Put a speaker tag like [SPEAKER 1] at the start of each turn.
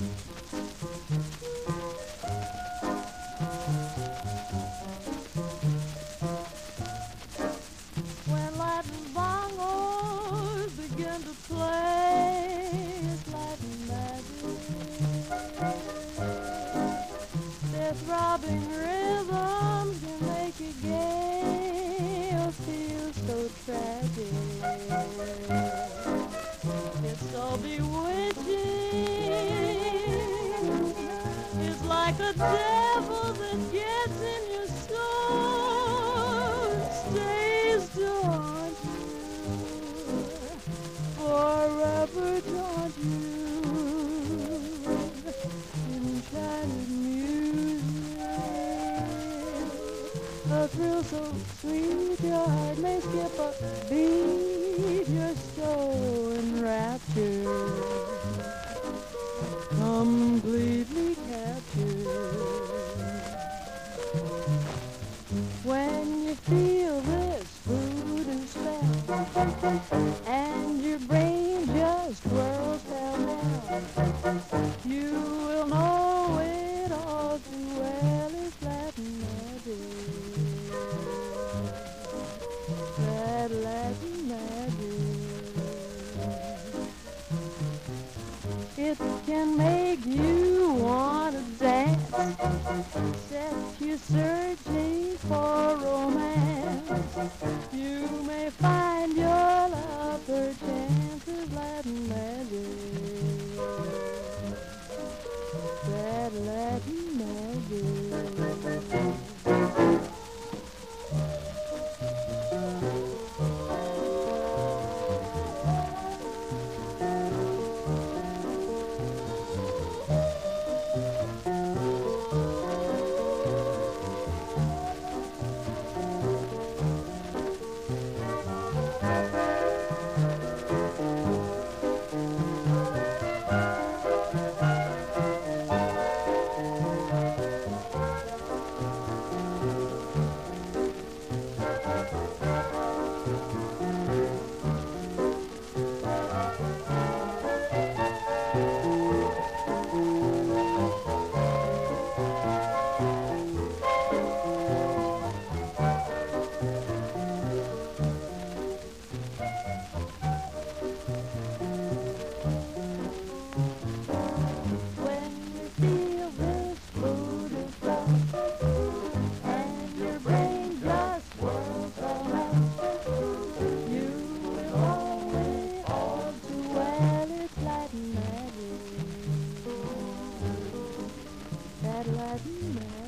[SPEAKER 1] When Latin bongos begin to play, it's Latin magic. Throbbing rhythms can make you gay or feel so tragic. It's so bewitching. It's like a devil that gets in your soul, stays to haunt you, forever taunt you. Music, a thrill so sweet your heart may skip a beat. You're so and your brain just whirls pell-mell, you will know it all too well. It's Latin magic. That Latin magic. It can make you want to dance, set you searching for romance. You may find your love perchance Latin magic. Latin. Aladdin.